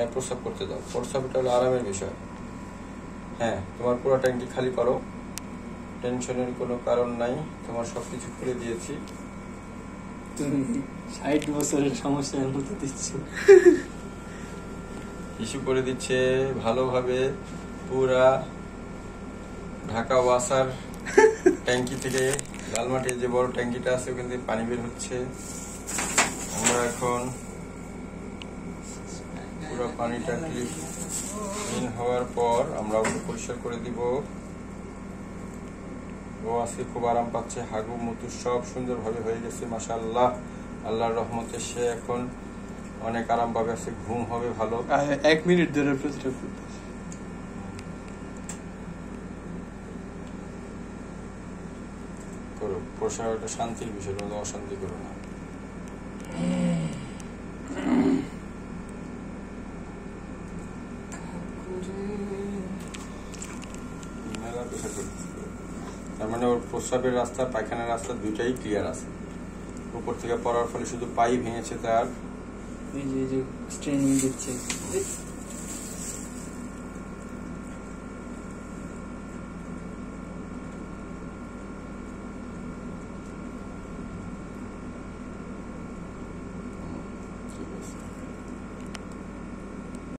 হ্যাঁ প্রস্রাব করতে দাও। প্রস্রাব এটা হলো আরামের বিষয়। হ্যাঁ তোমার পুরো ট্যাঙ্কি খালি করো। টেনশনের কোনো কারণ নাই। তোমার সব কিছু খুলে দিয়েছি। তুমি ষাট বছরের সমস্যার মতো দিচ্ছ। ইস্যু করে দিচ্ছে ভালোভাবে পুরা ঢাকা ওয়াসার ট্যাঙ্কি থেকে। লালমাটির যে বড় ট্যাঙ্কিটা আছে ওখান থেকে পানি বের হচ্ছে। আমরা এখন পুরো পানিটা ক্লিন হওয়ার পর আমরা ওকে পরিষ্কার করে দিব। ও আজকে খুব আরাম পাচ্ছে হাগু মুতু সব সুন্দরভাবে হয়ে গেছে মাসাল্লাহ আল্লাহর রহমতে সে এখন অনেক আরাম পাবে আছে ঘুম হবে ভালো। এক মিনিট ধরে করো প্রসার একটা শান্তির বিষয় অশান্তি করো না। তার মানে ওর প্রস্রাবের রাস্তা, পায়খানার রাস্তা দুইটাই ক্লিয়ার আছে। উপর থেকে পড়ার ফলে শুধু পাই ভেঙেছে তার। এই যে স্ট্রেনিং দিচ্ছে।